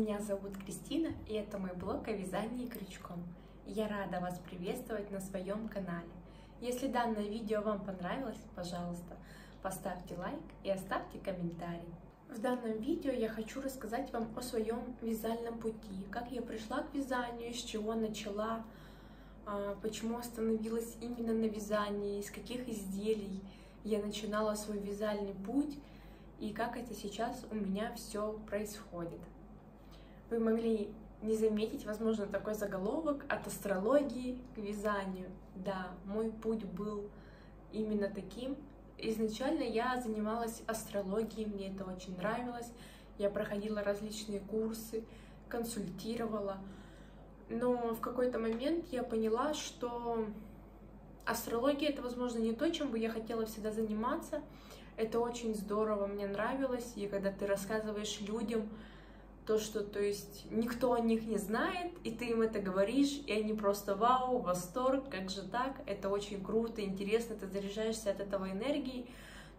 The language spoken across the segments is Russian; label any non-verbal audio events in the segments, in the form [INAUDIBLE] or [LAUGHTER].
Меня зовут Кристина, и это мой блог о вязании крючком. Я рада вас приветствовать на своем канале. Если данное видео вам понравилось, пожалуйста, поставьте лайк и оставьте комментарий. В данном видео я хочу рассказать вам о своем вязальном пути, как я пришла к вязанию, с чего начала, а, почему остановилась именно на вязании, из каких изделий я начинала свой вязальный путь и как это сейчас у меня все происходит. Вы могли не заметить, возможно, такой заголовок от астрологии к вязанию. Да, мой путь был именно таким. Изначально я занималась астрологией, мне это очень нравилось. Я проходила различные курсы, консультировала. Но в какой-то момент я поняла, что астрология это, возможно, не то, чем бы я хотела всегда заниматься. Это очень здорово, мне нравилось, и когда ты рассказываешь людям то, что, то есть, никто о них не знает, и ты им это говоришь, и они просто вау, восторг, как же так, это очень круто, интересно, ты заряжаешься от этого энергии,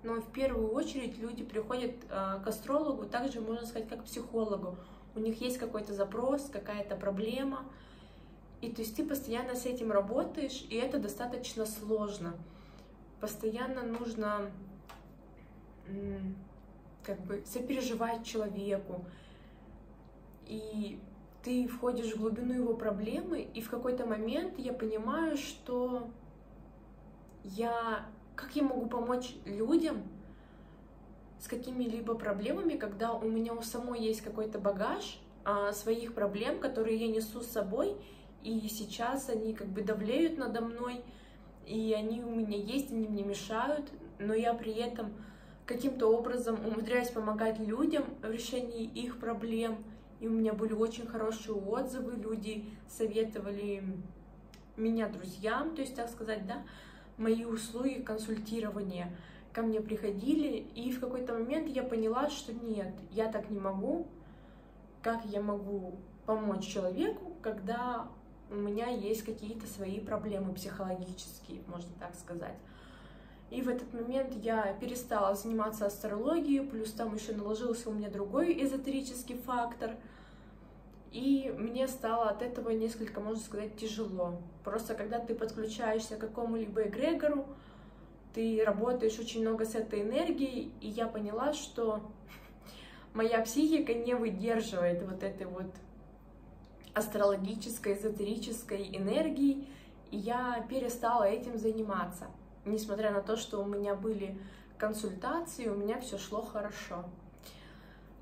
но в первую очередь люди приходят э, к астрологу, также можно сказать, как к психологу, у них есть какой-то запрос, какая-то проблема, и то есть ты постоянно с этим работаешь, и это достаточно сложно. Постоянно нужно как бы сопереживать человеку, и ты входишь в глубину его проблемы, и в какой-то момент я понимаю, что я... Как я могу помочь людям с какими-либо проблемами, когда у меня у самой есть какой-то багаж а, своих проблем, которые я несу с собой, и сейчас они как бы давлеют надо мной, и они у меня есть, они мне мешают, но я при этом каким-то образом умудряюсь помогать людям в решении их проблем. И у меня были очень хорошие отзывы, люди советовали меня друзьям, то есть, так сказать, да, мои услуги консультирования ко мне приходили, и в какой-то момент я поняла, что нет, я так не могу, как я могу помочь человеку, когда у меня есть какие-то свои проблемы психологические, можно так сказать. И в этот момент я перестала заниматься астрологией, плюс там еще наложился у меня другой эзотерический фактор. И мне стало от этого несколько, можно сказать, тяжело. Просто когда ты подключаешься к какому-либо эгрегору, ты работаешь очень много с этой энергией, и я поняла, что [LAUGHS] моя психика не выдерживает вот этой вот астрологической, эзотерической энергии, и я перестала этим заниматься несмотря на то, что у меня были консультации, у меня все шло хорошо.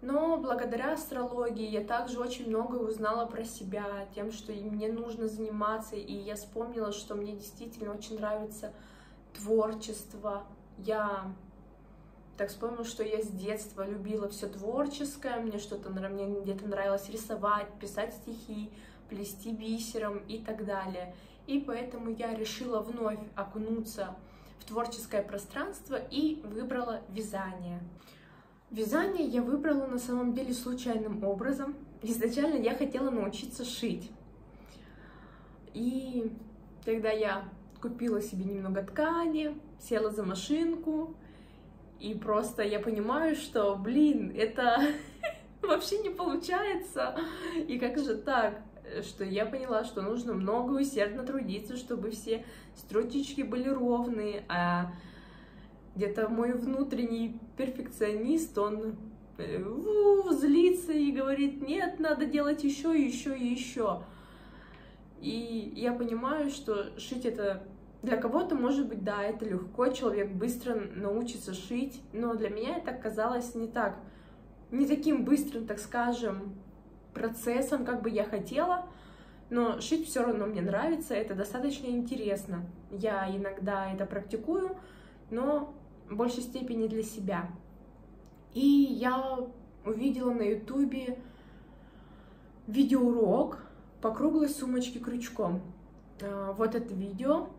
Но благодаря астрологии я также очень много узнала про себя, тем, что мне нужно заниматься, и я вспомнила, что мне действительно очень нравится творчество. Я так вспомнила, что я с детства любила все творческое, мне что-то мне где-то нравилось рисовать, писать стихи, плести бисером и так далее. И поэтому я решила вновь окунуться в творческое пространство и выбрала вязание. Вязание я выбрала на самом деле случайным образом. Изначально я хотела научиться шить. И когда я купила себе немного ткани, села за машинку, и просто я понимаю, что, блин, это [LAUGHS] вообще не получается. И как же так? что я поняла, что нужно много усердно трудиться, чтобы все строчечки были ровные, а где-то мой внутренний перфекционист, он э, злится и говорит, нет, надо делать еще, еще и еще. И я понимаю, что шить это для кого-то, может быть, да, это легко, человек быстро научится шить, но для меня это казалось не так, не таким быстрым, так скажем, процессом, как бы я хотела, но шить все равно мне нравится, это достаточно интересно. Я иногда это практикую, но в большей степени для себя. И я увидела на ютубе видеоурок по круглой сумочке крючком. А, вот это видео.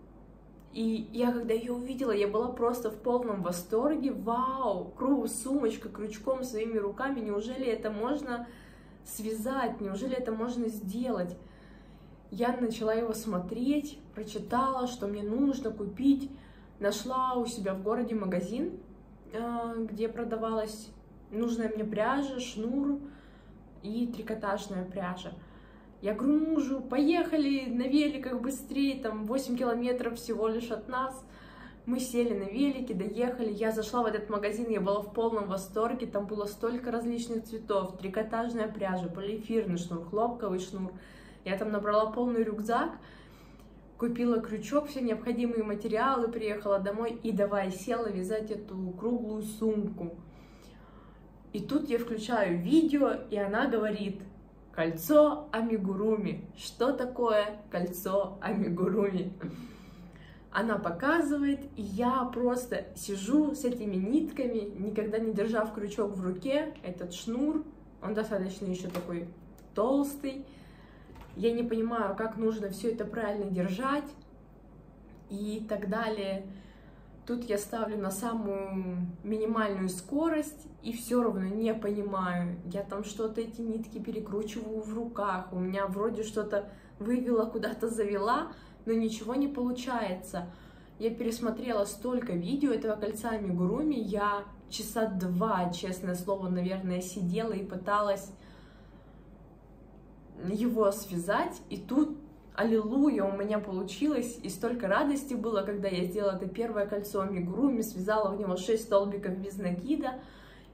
И я, когда ее увидела, я была просто в полном восторге. Вау, круглая сумочка крючком своими руками. Неужели это можно связать, неужели это можно сделать? Я начала его смотреть, прочитала, что мне нужно купить, нашла у себя в городе магазин, э, где продавалась нужная мне пряжа, шнур, и трикотажная пряжа. Я говорю мужу, поехали на великах быстрее, там 8 километров всего лишь от нас. Мы сели на велике, доехали, я зашла в этот магазин, я была в полном восторге, там было столько различных цветов, трикотажная пряжа, полиэфирный шнур, хлопковый шнур. Я там набрала полный рюкзак, купила крючок, все необходимые материалы, приехала домой и давай села вязать эту круглую сумку. И тут я включаю видео, и она говорит, кольцо амигуруми. Что такое кольцо амигуруми? она показывает, и я просто сижу с этими нитками, никогда не держав крючок в руке, этот шнур, он достаточно еще такой толстый, я не понимаю, как нужно все это правильно держать и так далее. Тут я ставлю на самую минимальную скорость и все равно не понимаю. Я там что-то эти нитки перекручиваю в руках, у меня вроде что-то вывела, куда-то завела, но ничего не получается. Я пересмотрела столько видео этого кольца Амигуруми, я часа два, честное слово, наверное, сидела и пыталась его связать, и тут, аллилуйя, у меня получилось, и столько радости было, когда я сделала это первое кольцо Амигуруми, связала в него 6 столбиков без накида,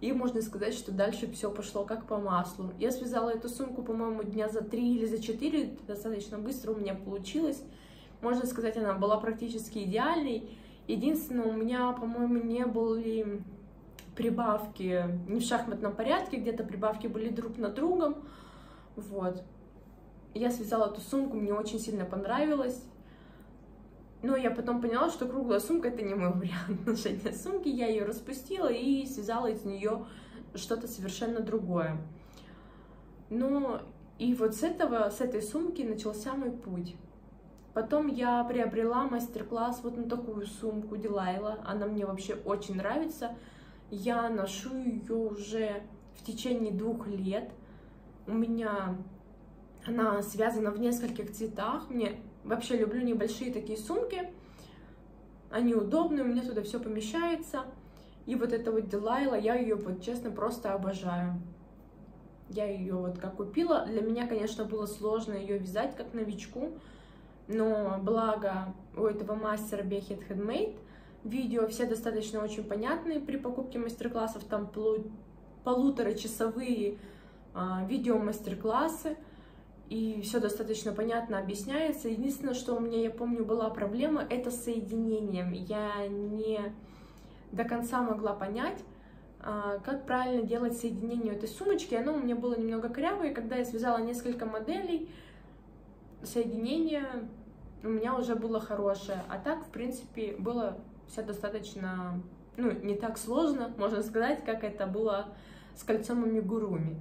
и можно сказать, что дальше все пошло как по маслу. Я связала эту сумку, по-моему, дня за три или за четыре, достаточно быстро у меня получилось. Можно сказать, она была практически идеальной. Единственное, у меня, по-моему, не были прибавки не в шахматном порядке, где-то прибавки были друг на другом. Вот. Я связала эту сумку, мне очень сильно понравилось. Но я потом поняла, что круглая сумка это не мой вариант ношения сумки. Я ее распустила и связала из нее что-то совершенно другое. Но и вот с этого, с этой сумки начался мой путь. Потом я приобрела мастер-класс вот на такую сумку Дилайла. Она мне вообще очень нравится. Я ношу ее уже в течение двух лет. У меня она связана в нескольких цветах. Мне вообще люблю небольшие такие сумки. Они удобные, у меня туда все помещается. И вот эта вот Дилайла, я ее, вот честно, просто обожаю. Я ее вот как купила. Для меня, конечно, было сложно ее вязать как новичку но благо у этого мастера Behead Handmade видео все достаточно очень понятные при покупке мастер-классов, там полуторачасовые а, видео мастер-классы, и все достаточно понятно объясняется. Единственное, что у меня, я помню, была проблема, это с соединением. Я не до конца могла понять, а, как правильно делать соединение этой сумочки. Оно у меня было немного корявое, когда я связала несколько моделей, соединение у меня уже было хорошее. А так, в принципе, было все достаточно, ну, не так сложно, можно сказать, как это было с кольцом Амигуруми.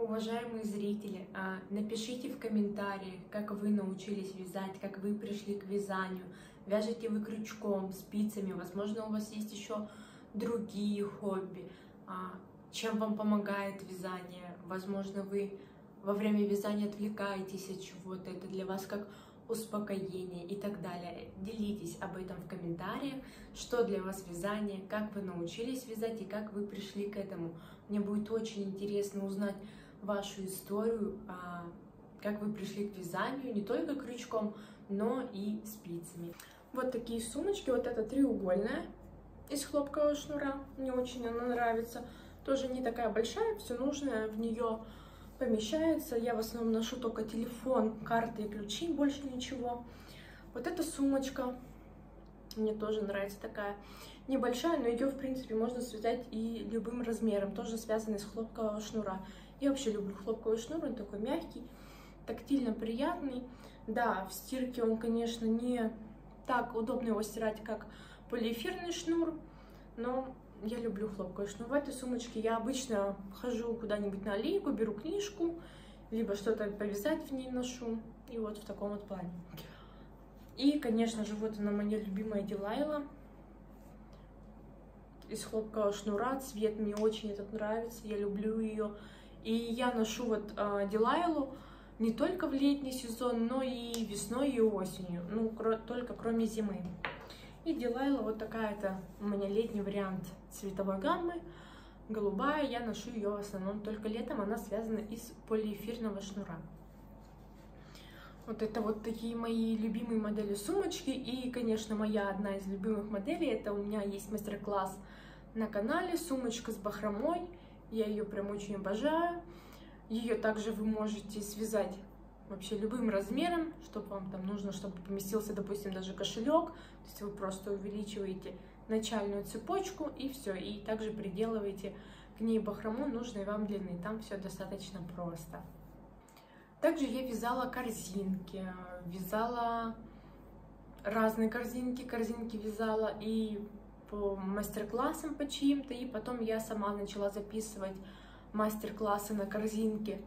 Уважаемые зрители, а, напишите в комментариях, как вы научились вязать, как вы пришли к вязанию. Вяжете вы крючком, спицами, возможно, у вас есть еще другие хобби. А, чем вам помогает вязание? Возможно, вы во время вязания отвлекаетесь от чего-то, это для вас как успокоение и так далее. Делитесь об этом в комментариях, что для вас вязание, как вы научились вязать и как вы пришли к этому. Мне будет очень интересно узнать вашу историю, а, как вы пришли к вязанию, не только крючком, но и спицами. Вот такие сумочки, вот эта треугольная из хлопкового шнура, мне очень она нравится. Тоже не такая большая, все нужное в нее помещается. Я в основном ношу только телефон, карты и ключи, больше ничего. Вот эта сумочка, мне тоже нравится такая. Небольшая, но ее, в принципе, можно связать и любым размером, тоже связанный с хлопкового шнура. Я вообще люблю хлопковый шнур, он такой мягкий, тактильно приятный. Да, в стирке он, конечно, не так удобно его стирать, как полиэфирный шнур, но я люблю хлопковый шнур. В этой сумочке я обычно хожу куда-нибудь на аллейку, беру книжку, либо что-то повязать в ней ношу. И вот в таком вот плане. И, конечно же, вот она моя любимая Дилайла. Из хлопкового шнура. Цвет мне очень этот нравится. Я люблю ее. И я ношу вот э, Дилайлу не только в летний сезон, но и весной и осенью. Ну, кро только кроме зимы. И Дилайла вот такая-то у меня летний вариант цветовой гаммы. голубая, я ношу ее в основном только летом, она связана из полиэфирного шнура. Вот это вот такие мои любимые модели сумочки. И, конечно, моя одна из любимых моделей, это у меня есть мастер-класс на канале, сумочка с бахромой. Я ее прям очень обожаю. Ее также вы можете связать вообще любым размером, чтобы вам там нужно, чтобы поместился, допустим, даже кошелек. То есть вы просто увеличиваете начальную цепочку и все. И также приделываете к ней бахрому нужной вам длины. Там все достаточно просто. Также я вязала корзинки, вязала разные корзинки, корзинки вязала и по мастер-классам по чьим-то, и потом я сама начала записывать мастер-классы на корзинки.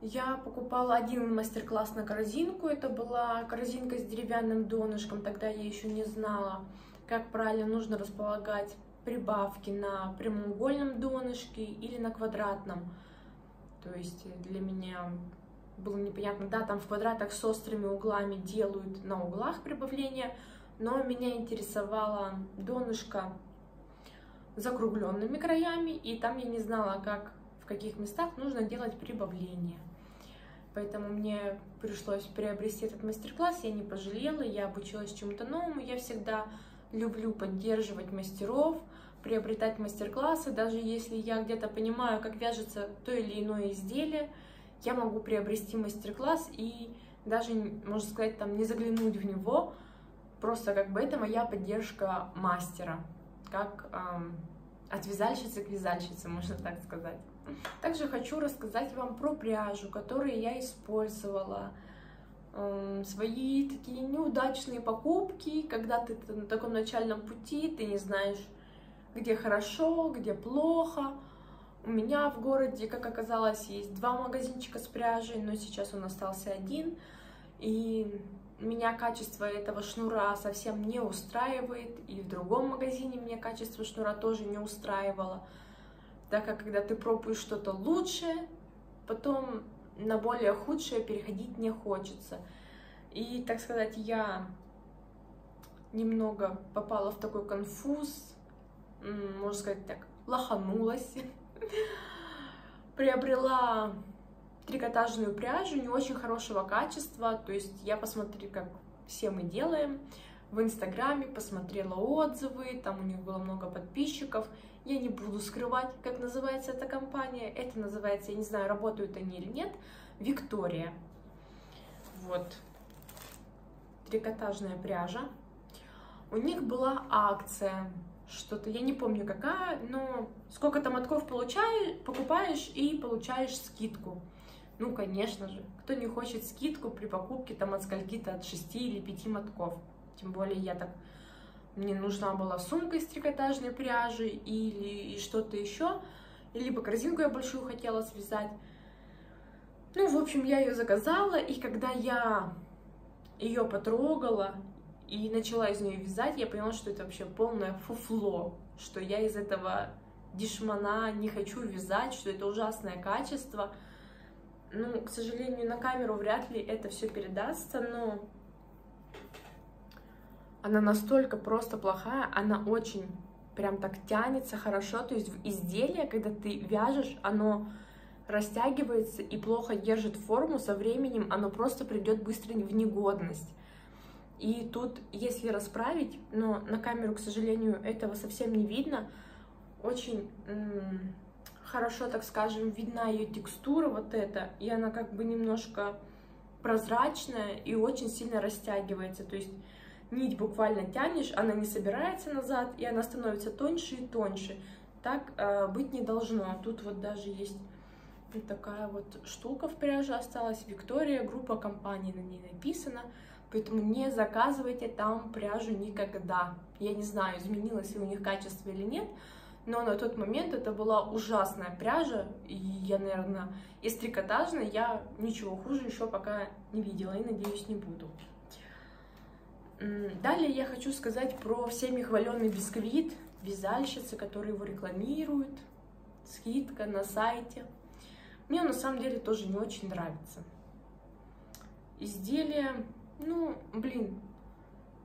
Я покупала один мастер-класс на корзинку, это была корзинка с деревянным донышком, тогда я еще не знала, как правильно нужно располагать прибавки на прямоугольном донышке или на квадратном. То есть для меня было непонятно, да, там в квадратах с острыми углами делают на углах прибавления, но меня интересовало донышко закругленными краями, и там я не знала, как, в каких местах нужно делать прибавление. Поэтому мне пришлось приобрести этот мастер-класс, я не пожалела, я обучилась чему-то новому, я всегда люблю поддерживать мастеров, приобретать мастер-классы, даже если я где-то понимаю, как вяжется то или иное изделие, я могу приобрести мастер-класс и даже, можно сказать, там не заглянуть в него, просто как бы это моя поддержка мастера, как эм, от вязальщицы к вязальщице, можно так сказать. Также хочу рассказать вам про пряжу, которую я использовала, эм, свои такие неудачные покупки, когда ты на таком начальном пути, ты не знаешь, где хорошо, где плохо, у меня в городе, как оказалось, есть два магазинчика с пряжей, но сейчас он остался один. И меня качество этого шнура совсем не устраивает, и в другом магазине меня качество шнура тоже не устраивало, так как когда ты пробуешь что-то лучшее, потом на более худшее переходить не хочется. И, так сказать, я немного попала в такой конфуз, можно сказать так, лоханулась, [LAUGHS] Приобрела трикотажную пряжу не очень хорошего качества, то есть я посмотрела, как все мы делаем, в Инстаграме посмотрела отзывы, там у них было много подписчиков. Я не буду скрывать, как называется эта компания. Это называется, я не знаю, работают они или нет, Виктория. Вот. Трикотажная пряжа. У них была акция что-то, я не помню какая, но сколько-то мотков получаешь, покупаешь и получаешь скидку. Ну, конечно же, кто не хочет скидку при покупке там от скольки-то, от 6 или 5 мотков. Тем более я так, мне нужна была сумка из трикотажной пряжи или что-то еще, либо корзинку я большую хотела связать. Ну, в общем, я ее заказала, и когда я ее потрогала, и начала из нее вязать, я поняла, что это вообще полное фуфло, что я из этого дешмана не хочу вязать, что это ужасное качество. Ну, к сожалению, на камеру вряд ли это все передастся, но она настолько просто плохая, она очень прям так тянется хорошо, то есть изделие, когда ты вяжешь, оно растягивается и плохо держит форму, со временем оно просто придет быстро в негодность. И тут, если расправить, но на камеру, к сожалению, этого совсем не видно, очень хорошо, так скажем, видна ее текстура вот эта, и она как бы немножко прозрачная и очень сильно растягивается, то есть нить буквально тянешь, она не собирается назад, и она становится тоньше и тоньше. Так э, быть не должно. Тут вот даже есть вот такая вот штука в пряже осталась, Виктория, группа компаний на ней написано. Поэтому не заказывайте там пряжу никогда. Я не знаю, изменилось ли у них качество или нет, но на тот момент это была ужасная пряжа, и я, наверное, из трикотажной я ничего хуже еще пока не видела и, надеюсь, не буду. Далее я хочу сказать про всеми хваленный бисквит, вязальщицы, которые его рекламируют, скидка на сайте. Мне он на самом деле тоже не очень нравится. Изделие ну, блин,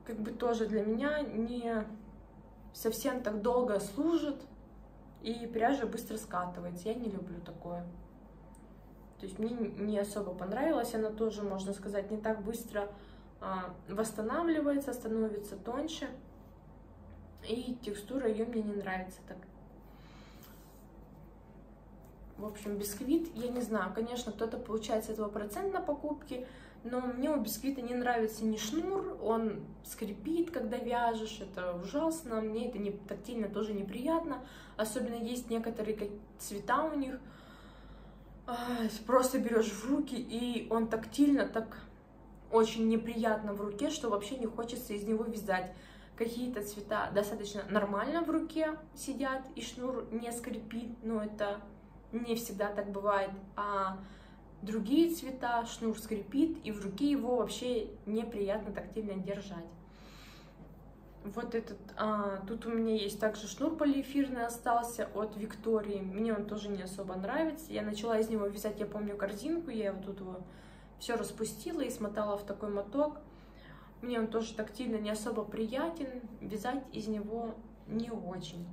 как бы тоже для меня не совсем так долго служит. И пряжа быстро скатывается. Я не люблю такое. То есть мне не особо понравилось, она тоже, можно сказать, не так быстро а, восстанавливается, становится тоньше. И текстура ее мне не нравится так. В общем, бисквит, я не знаю, конечно, кто-то получает с этого процент на покупки, но мне у бисквита не нравится ни шнур, он скрипит, когда вяжешь, это ужасно, мне это не, тактильно тоже неприятно, особенно есть некоторые цвета у них, просто берешь в руки, и он тактильно так очень неприятно в руке, что вообще не хочется из него вязать. Какие-то цвета достаточно нормально в руке сидят, и шнур не скрипит, но это не всегда так бывает. А другие цвета шнур скрипит, и в руке его вообще неприятно тактильно держать. Вот этот, а, тут у меня есть также шнур полиэфирный остался от Виктории. Мне он тоже не особо нравится. Я начала из него вязать, я помню, корзинку. Я вот тут его все распустила и смотала в такой моток. Мне он тоже тактильно не особо приятен, вязать из него не очень.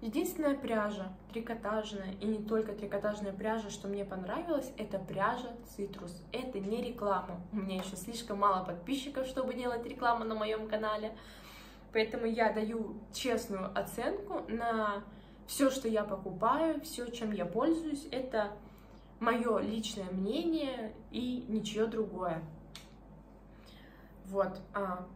Единственная пряжа, трикотажная, и не только трикотажная пряжа, что мне понравилось, это пряжа Citrus. Это не реклама. У меня еще слишком мало подписчиков, чтобы делать рекламу на моем канале. Поэтому я даю честную оценку на все, что я покупаю, все, чем я пользуюсь. Это мое личное мнение и ничего другое. Вот. А,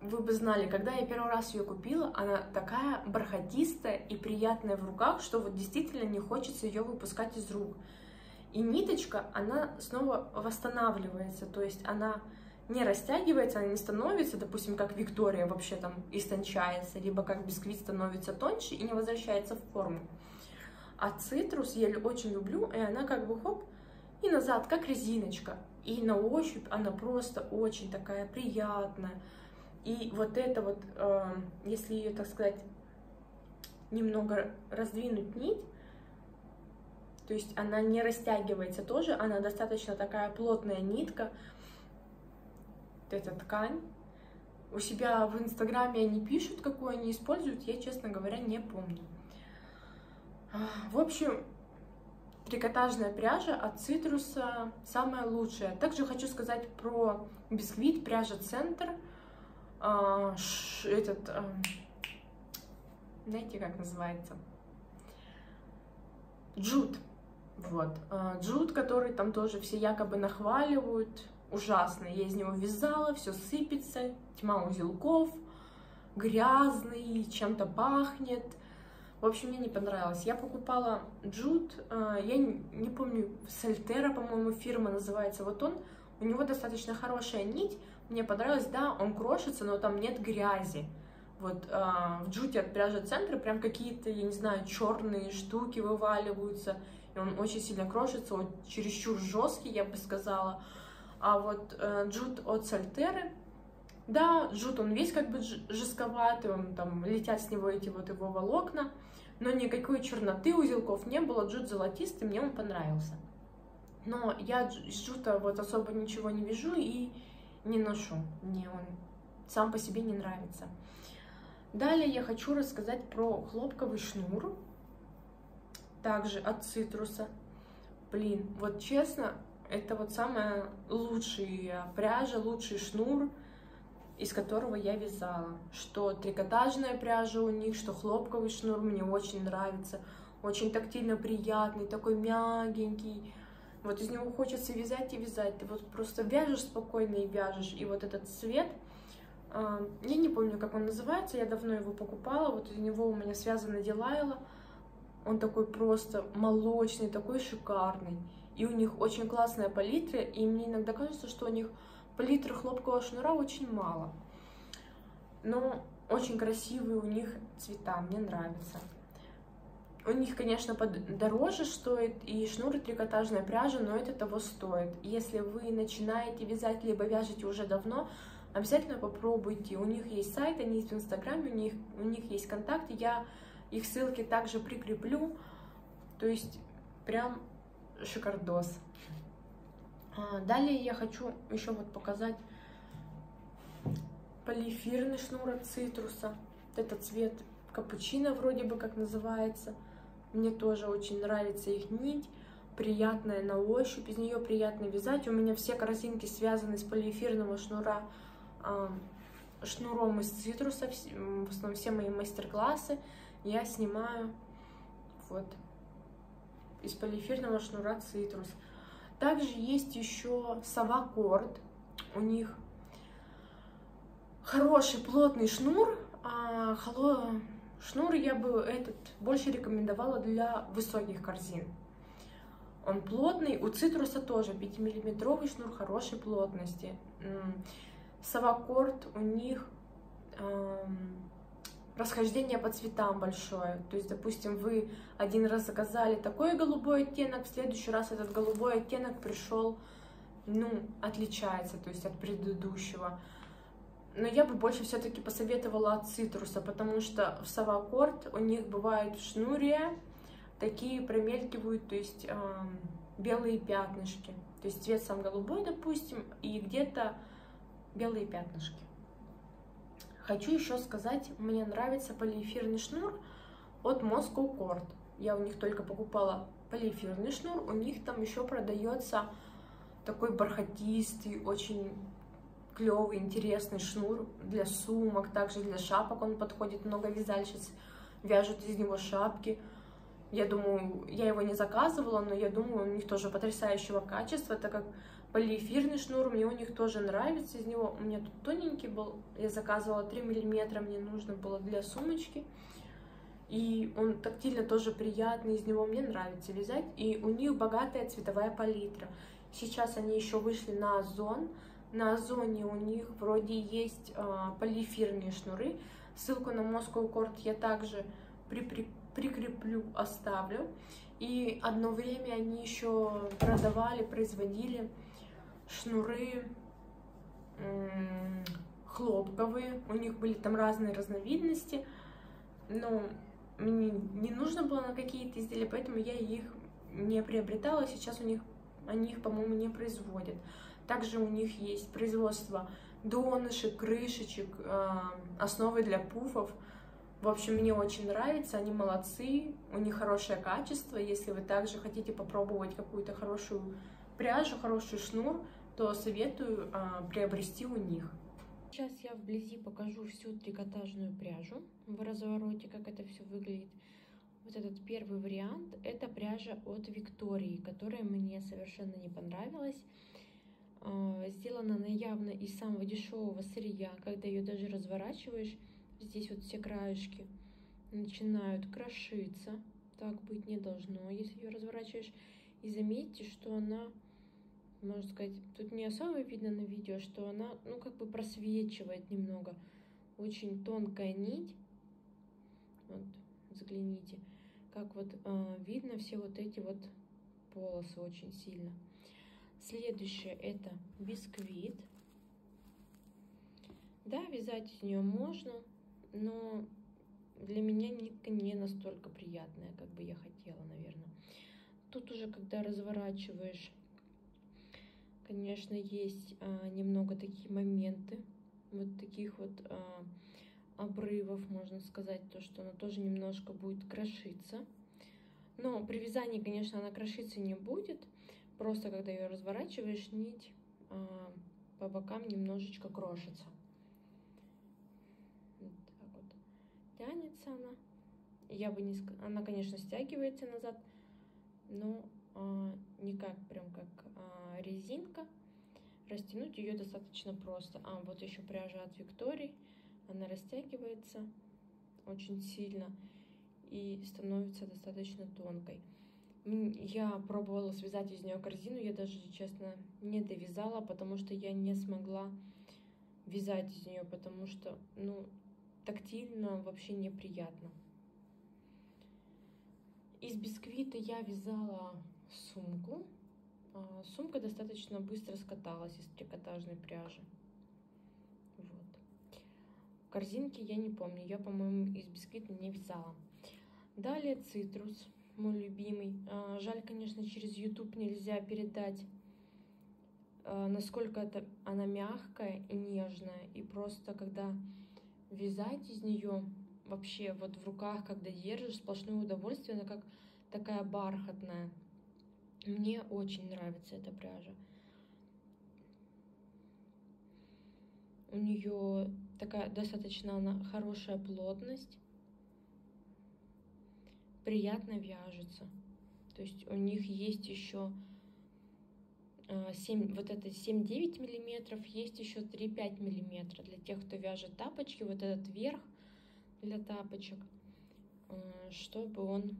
вы бы знали, когда я первый раз ее купила, она такая бархатистая и приятная в руках, что вот действительно не хочется ее выпускать из рук. И ниточка, она снова восстанавливается, то есть она не растягивается, она не становится, допустим, как Виктория вообще там истончается, либо как бисквит становится тоньше и не возвращается в форму. А цитрус я очень люблю, и она как бы хоп, и назад, как резиночка. И на ощупь она просто очень такая приятная. И вот это вот, э, если ее, так сказать, немного раздвинуть нить, то есть она не растягивается тоже, она достаточно такая плотная нитка, эта ткань. У себя в Инстаграме они пишут, какую они используют, я, честно говоря, не помню. В общем, трикотажная пряжа от цитруса самая лучшая. Также хочу сказать про бисквит пряжа Центр. А, этот, а, знаете, как называется? Джут. Вот. А, джут, который там тоже все якобы нахваливают. Ужасно. Я из него вязала, все сыпется, тьма узелков, грязный, чем-то пахнет. В общем, мне не понравилось. Я покупала джут, я не помню, Сальтера, по-моему, фирма называется. Вот он, у него достаточно хорошая нить. Мне понравилось, да, он крошится, но там нет грязи. Вот э, в джуте от пряжи центра прям какие-то, я не знаю, черные штуки вываливаются. И он очень сильно крошится, он чересчур жесткий, я бы сказала. А вот э, джут от Сальтеры, да, джут он весь как бы жестковатый, он там летят с него эти вот его волокна но никакой черноты узелков не было, джут золотистый, мне он понравился. Но я из джута вот особо ничего не вяжу и не ношу, мне он сам по себе не нравится. Далее я хочу рассказать про хлопковый шнур, также от цитруса. Блин, вот честно, это вот самая лучшая пряжа, лучший шнур, из которого я вязала. Что трикотажная пряжа у них, что хлопковый шнур мне очень нравится. Очень тактильно приятный, такой мягенький. Вот из него хочется вязать и вязать. Ты вот просто вяжешь спокойно и вяжешь. И вот этот цвет, э, я не помню, как он называется, я давно его покупала. Вот из него у меня связана Дилайла. Он такой просто молочный, такой шикарный. И у них очень классная палитра, и мне иногда кажется, что у них палитры хлопкового шнура очень мало. Но очень красивые у них цвета, мне нравится. У них, конечно, дороже стоит и шнур, и трикотажная пряжа, но это того стоит. Если вы начинаете вязать, либо вяжете уже давно, обязательно попробуйте. У них есть сайт, они есть в Инстаграме, у них, у них есть контакты, я их ссылки также прикреплю. То есть прям шикардос. А, далее я хочу еще вот показать полиэфирный шнур от цитруса. Это цвет капучино вроде бы как называется. Мне тоже очень нравится их нить, приятная на ощупь, из нее приятно вязать. У меня все корзинки связаны с полиэфирного шнура, шнуром из цитруса, в основном все мои мастер-классы я снимаю вот из полиэфирного шнура цитрус. Также есть еще совакорд, у них хороший плотный шнур, а шнур я бы этот больше рекомендовала для высоких корзин. Он плотный, у цитруса тоже 5-миллиметровый шнур хорошей плотности. Совакорд у них эм, расхождение по цветам большое. То есть, допустим, вы один раз заказали такой голубой оттенок, в следующий раз этот голубой оттенок пришел, ну, отличается, то есть от предыдущего. Но я бы больше все-таки посоветовала от цитруса, потому что в Савакорд у них бывают в такие промелькивают, то есть э, белые пятнышки. То есть цвет сам голубой, допустим, и где-то белые пятнышки. Хочу еще сказать, мне нравится полиэфирный шнур от Moscow Cord. Я у них только покупала полиэфирный шнур, у них там еще продается такой бархатистый, очень клевый, интересный шнур для сумок, также для шапок. Он подходит, много вязальщиц вяжут из него шапки. Я думаю, я его не заказывала, но я думаю, у них тоже потрясающего качества, так как полиэфирный шнур, мне у них тоже нравится, из него у меня тут тоненький был, я заказывала 3 миллиметра, мне нужно было для сумочки, и он тактильно тоже приятный, из него мне нравится вязать, и у них богатая цветовая палитра. Сейчас они еще вышли на Озон, на Озоне у них вроде есть э, полиэфирные шнуры, ссылку на Moscow Cord я также при, при, прикреплю, оставлю. И одно время они еще продавали, производили шнуры хлопковые, у них были там разные разновидности, но мне не нужно было на какие-то изделия, поэтому я их не приобретала, сейчас у них они их, по-моему, не производят. Также у них есть производство донышек, крышечек, основы для пуфов. В общем, мне очень нравится, они молодцы, у них хорошее качество. Если вы также хотите попробовать какую-то хорошую пряжу, хороший шнур, то советую а, приобрести у них. Сейчас я вблизи покажу всю трикотажную пряжу в развороте, как это все выглядит. Вот этот первый вариант, это пряжа от Виктории, которая мне совершенно не понравилась. А, сделана она явно из самого дешевого сырья, когда ее даже разворачиваешь, здесь вот все краешки начинают крошиться, так быть не должно, если ее разворачиваешь. И заметьте, что она можно сказать, тут не особо видно на видео, что она, ну, как бы просвечивает немного. Очень тонкая нить. Вот, загляните. Как вот э, видно все вот эти вот полосы очень сильно. Следующее это бисквит. Да, вязать из нее можно, но для меня нитка не настолько приятная, как бы я хотела, наверное. Тут уже, когда разворачиваешь конечно, есть а, немного такие моменты, вот таких вот а, обрывов, можно сказать, то, что она тоже немножко будет крошиться. Но при вязании, конечно, она крошиться не будет, просто когда ее разворачиваешь, нить а, по бокам немножечко крошится. Вот так вот тянется она. Я бы не... Она, конечно, стягивается назад, но а, не как прям как а, резинка. Растянуть ее достаточно просто. А вот еще пряжа от Виктории. Она растягивается очень сильно и становится достаточно тонкой. Я пробовала связать из нее корзину, я даже, честно, не довязала, потому что я не смогла вязать из нее, потому что, ну, тактильно вообще неприятно. Из бисквита я вязала сумку. А, сумка достаточно быстро скаталась из трикотажной пряжи. Вот. Корзинки я не помню, я, по-моему, из бисквита не вязала. Далее цитрус, мой любимый. А, жаль, конечно, через YouTube нельзя передать, а, насколько это она мягкая и нежная. И просто, когда вязать из нее, вообще вот в руках, когда держишь, сплошное удовольствие, она как такая бархатная. Мне очень нравится эта пряжа. У нее такая достаточно она хорошая плотность. Приятно вяжется. То есть у них есть еще 7, вот это 7-9 миллиметров, есть еще 3-5 миллиметра для тех, кто вяжет тапочки, вот этот верх для тапочек, э, чтобы он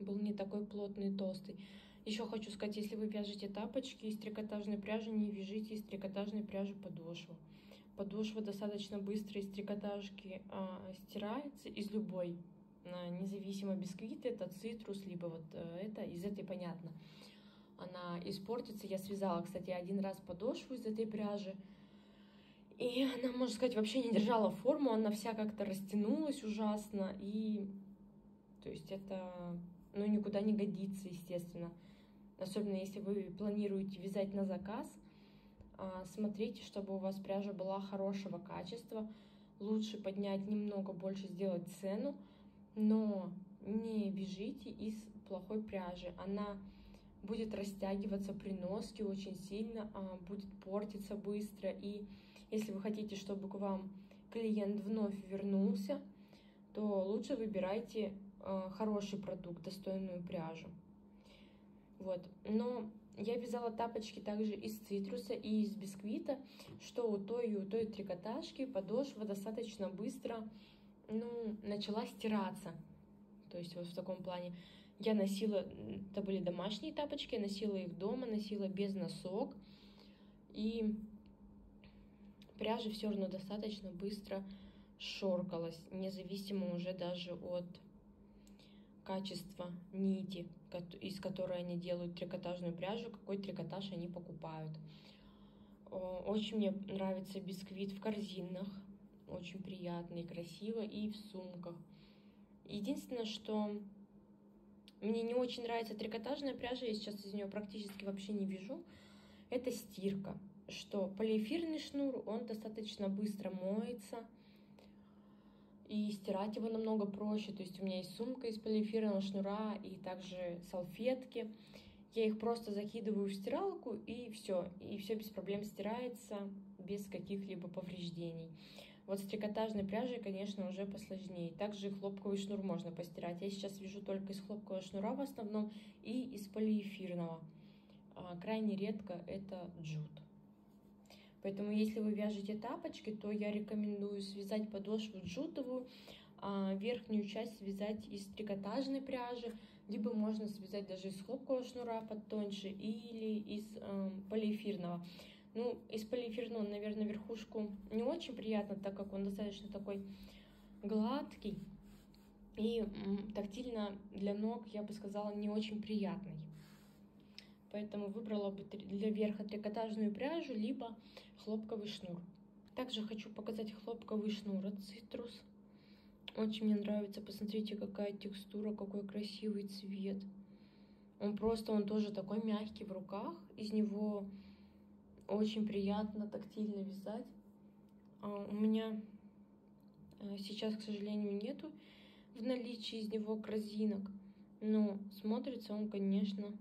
был не такой плотный, толстый. Еще хочу сказать, если вы вяжете тапочки из трикотажной пряжи, не вяжите из трикотажной пряжи подошву. Подошва достаточно быстро из трикотажки а, стирается, из любой, независимо бисквит, это цитрус, либо вот а, это, из этой понятно. Она испортится. Я связала, кстати, один раз подошву из этой пряжи. И она, можно сказать, вообще не держала форму, она вся как-то растянулась ужасно. И, то есть, это, ну, никуда не годится, естественно. Особенно если вы планируете вязать на заказ, а, смотрите, чтобы у вас пряжа была хорошего качества. Лучше поднять немного больше, сделать цену, но не вяжите из плохой пряжи. Она будет растягиваться при носке очень сильно, а, будет портиться быстро. И если вы хотите, чтобы к вам клиент вновь вернулся, то лучше выбирайте а, хороший продукт, достойную пряжу. Вот. Но я вязала тапочки также из цитруса и из бисквита, что у той и у той трикотажки подошва достаточно быстро ну, начала стираться. То есть вот в таком плане. Я носила, это были домашние тапочки, я носила их дома, носила без носок. И пряжа все равно достаточно быстро шоркалась, независимо уже даже от качества нити, из которой они делают трикотажную пряжу, какой трикотаж они покупают. Очень мне нравится бисквит в корзинах, очень приятно и красиво, и в сумках. Единственное, что мне не очень нравится трикотажная пряжа, я сейчас из нее практически вообще не вяжу, это стирка. Что полиэфирный шнур, он достаточно быстро моется, и стирать его намного проще. То есть у меня есть сумка из полиэфирного шнура и также салфетки. Я их просто закидываю в стиралку и все. И все без проблем стирается, без каких-либо повреждений. Вот с трикотажной пряжей, конечно, уже посложнее. Также хлопковый шнур можно постирать. Я сейчас вяжу только из хлопкового шнура в основном и из полиэфирного. А, крайне редко это джут. Поэтому, если вы вяжете тапочки, то я рекомендую связать подошву джутовую, а верхнюю часть связать из трикотажной пряжи, либо можно связать даже из хлопкового шнура потоньше или из э, полиэфирного. Ну, из полиэфирного, наверное, верхушку не очень приятно, так как он достаточно такой гладкий и тактильно для ног, я бы сказала, не очень приятный. Поэтому выбрала бы для верха трикотажную пряжу, либо хлопковый шнур. Также хочу показать хлопковый шнур от Citrus. Очень мне нравится. Посмотрите, какая текстура, какой красивый цвет. Он просто, он тоже такой мягкий в руках. Из него очень приятно тактильно вязать. А у меня э, сейчас, к сожалению, нету в наличии из него корзинок. Но смотрится он, конечно,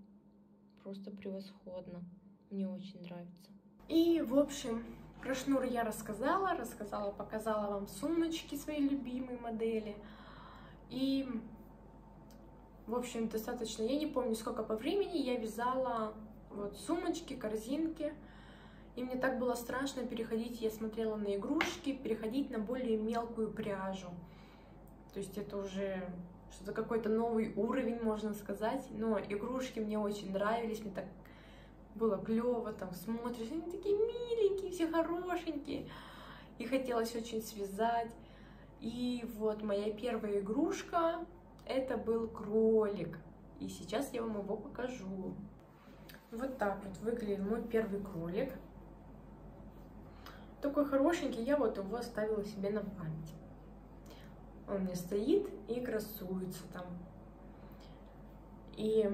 просто превосходно. Мне очень нравится. И, в общем, про шнур я рассказала, рассказала, показала вам сумочки свои любимые модели. И, в общем, достаточно, я не помню, сколько по времени я вязала вот сумочки, корзинки. И мне так было страшно переходить, я смотрела на игрушки, переходить на более мелкую пряжу. То есть это уже что-то какой-то новый уровень, можно сказать. Но игрушки мне очень нравились, мне так было клево, там смотришь, они такие миленькие, все хорошенькие. И хотелось очень связать. И вот моя первая игрушка, это был кролик. И сейчас я вам его покажу. Вот так вот выглядел мой первый кролик. Такой хорошенький, я вот его оставила себе на память. Он мне стоит и красуется там. И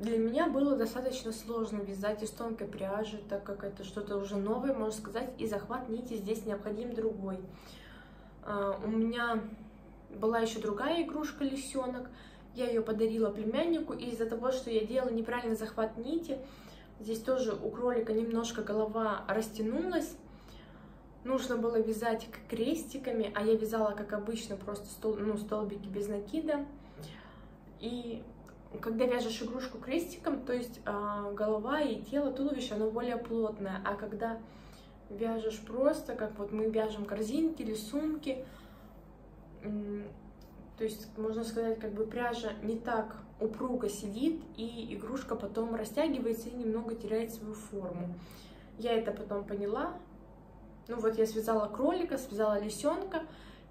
для меня было достаточно сложно вязать из тонкой пряжи, так как это что-то уже новое, можно сказать, и захват нити здесь необходим другой. А, у меня была еще другая игрушка лисенок. Я ее подарила племяннику, и из-за того, что я делала неправильный захват нити, здесь тоже у кролика немножко голова растянулась. Нужно было вязать крестиками, а я вязала, как обычно, просто стол, ну, столбики без накида. И когда вяжешь игрушку крестиком, то есть э, голова и тело, туловище, оно более плотное, а когда вяжешь просто, как вот мы вяжем корзинки или сумки, то есть, можно сказать, как бы пряжа не так упруго сидит, и игрушка потом растягивается и немного теряет свою форму. Я это потом поняла. Ну вот я связала кролика, связала лисенка,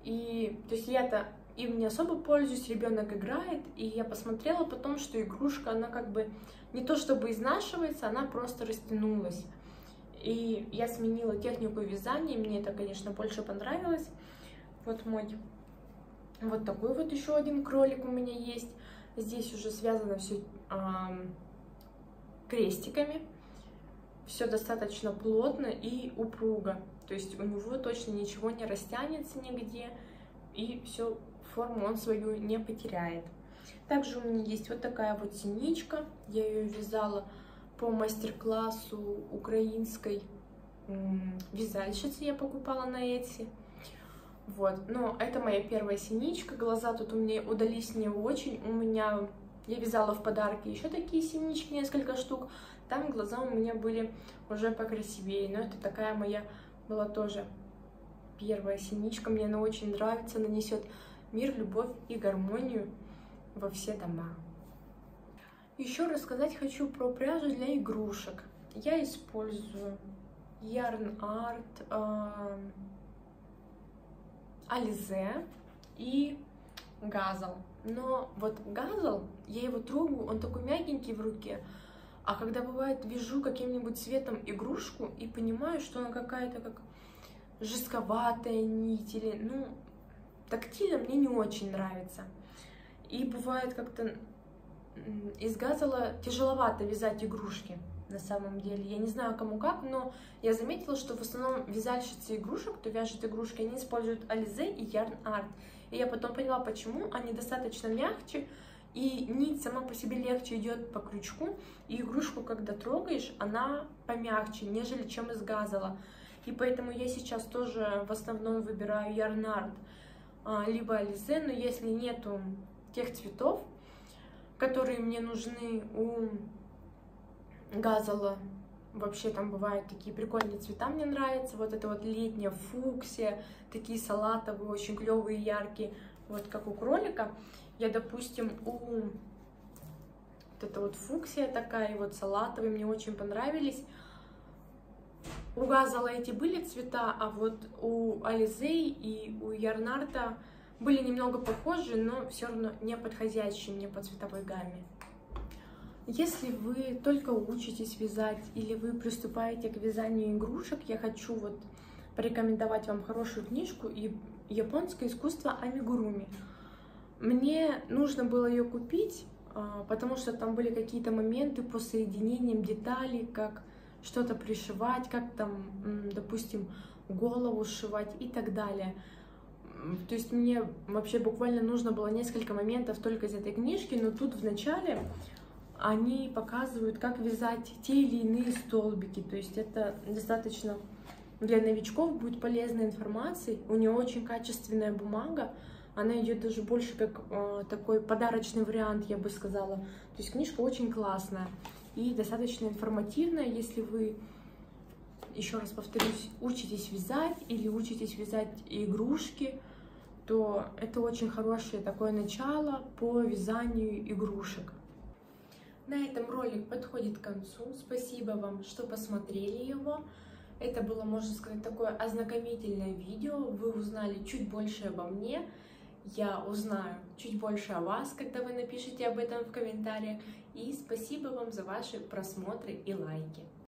и то есть я-то им не особо пользуюсь, ребенок играет, и я посмотрела потом, что игрушка, она как бы не то чтобы изнашивается, она просто растянулась. И я сменила технику вязания, мне это, конечно, больше понравилось. Вот мой вот такой вот еще один кролик у меня есть. Здесь уже связано все э, крестиками. Все достаточно плотно и упруго. То есть у него точно ничего не растянется нигде. И все, форму он свою не потеряет. Также у меня есть вот такая вот синичка. Я ее вязала по мастер-классу украинской вязальщицы. Я покупала на Etsy. Вот, но это моя первая синичка, глаза тут у меня удались не очень, у меня, я вязала в подарки еще такие синички, несколько штук, там глаза у меня были уже покрасивее, но это такая моя была тоже первая синичка, мне она очень нравится, нанесет мир, любовь и гармонию во все дома. Еще рассказать хочу про пряжу для игрушек. Я использую Yarn Art, Ализе и Газл. Но вот Газл, я его трогаю, он такой мягенький в руке, а когда бывает, вяжу каким-нибудь цветом игрушку и понимаю, что она какая-то как жестковатая нить или, ну, тактильно мне не очень нравится. И бывает как-то из газала тяжеловато вязать игрушки на самом деле. Я не знаю, кому как, но я заметила, что в основном вязальщицы игрушек, кто вяжет игрушки, они используют Alize и Yarn Art. И я потом поняла, почему они достаточно мягче, и нить сама по себе легче идет по крючку, и игрушку, когда трогаешь, она помягче, нежели чем из газала. И поэтому я сейчас тоже в основном выбираю Art, а, либо Alize, но если нету тех цветов, которые мне нужны у газала. Вообще там бывают такие прикольные цвета, мне нравятся. Вот это вот летняя фуксия, такие салатовые, очень клевые, яркие, вот как у кролика. Я, допустим, у вот это вот фуксия такая, и вот салатовые, мне очень понравились. У Газала эти были цвета, а вот у Ализей и у Ярнарта были немного похожи, но все равно не подходящие мне по цветовой гамме. Если вы только учитесь вязать или вы приступаете к вязанию игрушек, я хочу вот порекомендовать вам хорошую книжку и японское искусство амигуруми. Мне нужно было ее купить, а, потому что там были какие-то моменты по соединениям деталей, как что-то пришивать, как там, допустим, голову сшивать и так далее. То есть мне вообще буквально нужно было несколько моментов только из этой книжки, но тут в начале они показывают, как вязать те или иные столбики. То есть это достаточно для новичков будет полезной информацией. У нее очень качественная бумага. Она идет даже больше как э, такой подарочный вариант, я бы сказала. То есть книжка очень классная и достаточно информативная, если вы, еще раз повторюсь, учитесь вязать или учитесь вязать игрушки, то это очень хорошее такое начало по вязанию игрушек. На этом ролик подходит к концу. Спасибо вам, что посмотрели его. Это было, можно сказать, такое ознакомительное видео. Вы узнали чуть больше обо мне. Я узнаю чуть больше о вас, когда вы напишите об этом в комментариях. И спасибо вам за ваши просмотры и лайки.